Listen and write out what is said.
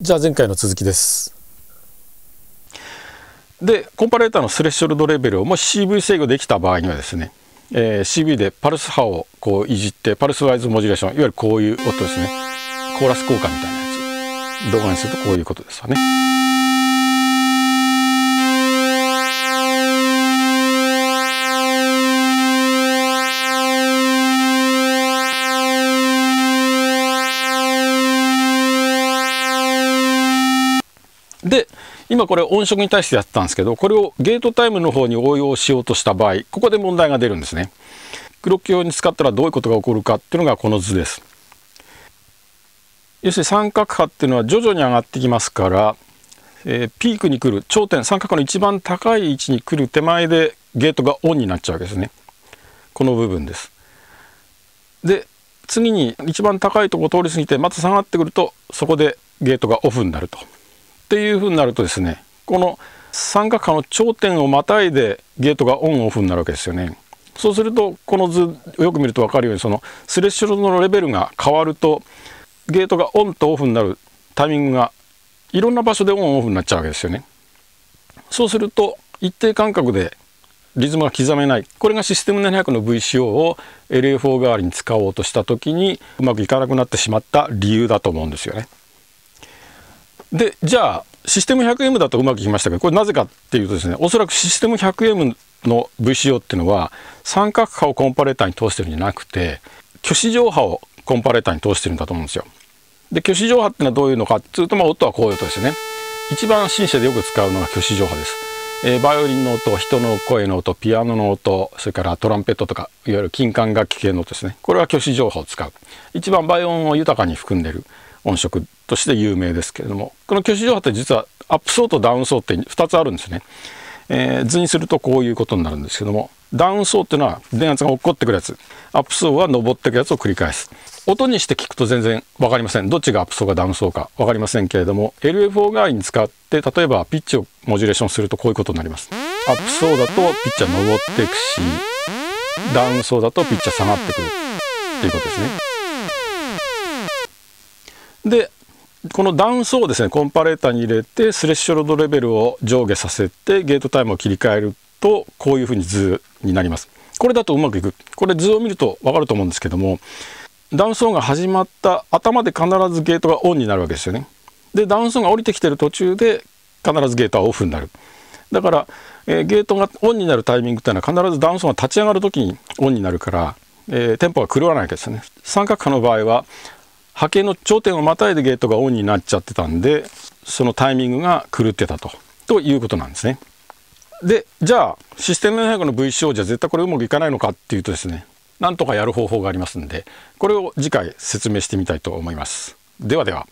じゃあ前回の続きです。でコンパレーターのスレッショルドレベルをもし CV 制御できた場合にはですね、えー、CV でパルス波をこういじってパルスワイズモジュレーションいわゆるこういう音ですね。コーラス効果みたいなやつ。動画にするとこういうことですわね。で今これ音色に対してやってたんですけどこれをゲートタイムの方に応用しようとした場合ここで問題が出るんですね。クロック用に使ったらどういうことが起こるかっていうのがこの図です。要するに三角波っていうのは徐々に上がってきますから、えー、ピークに来る頂点三角の一番高い位置に来る手前でゲートがオンになっちゃうわけですね。この部分です。で次に一番高いとこ通り過ぎてまた下がってくるとそこでゲートがオフになると。っていうふうになるとですねこの三角波の頂点をまたいでゲートがオンオフになるわけですよね。そうするとこの図よく見ると分かるようにそのスレッシュルドのレベルが変わるとゲートがオンとオフになるタイミングがいろんな場所でオンオフになっちゃうわけですよね。そうすると一定間隔でリズムが刻めないこれがシステム700の VCO を LA4 代わりに使おうとした時にうまくいかなくなってしまった理由だと思うんですよね。でじゃあシステム 100M だとうまくいきましたけどこれなぜかっていうとですねおそらくシステム 100M の VCO っていうのは三角波をコンパレーターに通してるんじゃなくて虚子状波をコンパレーターに通してるんだと思うんですよ。で虚子状波っていうのはどういうのかっていうと、まあ、音はこういう音ですよね。一番シンセでよく使うのが虚子状波です。えー、バイオリンの音人の声の音ピアノの音それからトランペットとかいわゆる金管楽器系の音ですねこれは虚子情報を使う一番バイオンを豊かに含んでる音色として有名ですけれどもこの鋸歯状波って実は up saw と down saw って2つあるんですね、えー、図にするとこういうことになるんですけども down saw っていうのは電圧が落っこってくるやつ。アップ層は上ってくるやつを繰り返す。音にして聞くと全然分かりません。どっちが up saw か down saw か分かりませんけれども LFO 代わりに使って例えばピッチをモジュレーションするとこういうことになります。 up saw だとピッチは上っていくしダウン層だとピッチャー下がってくるっていうことですね。でこのダウン層をですねコンパレーターに入れてスレッシュロードレベルを上下させてゲートタイムを切り替えるとこういうふうに図になります。これだとうまくいく。これ図を見ると分かると思うんですけどもダウン層が始まった頭で必ずゲートがオンになるわけですよね。でダウン層が降りてきてる途中で必ずゲートはオフになる。だから、えー、ゲートがオンになるタイミングっていうのは必ずダウン層が立ち上がる時にオンになるから、えー、テンポが狂わないわけですよね。三角波の場合は波形の頂点をまたいでゲートがオンになっちゃってたんでそのタイミングが狂ってたとということなんですね。でじゃあシステム700の VCO じゃ絶対これうまくいかないのかっていうとですねなんとかやる方法がありますんでこれを次回説明してみたいと思います。ではでは。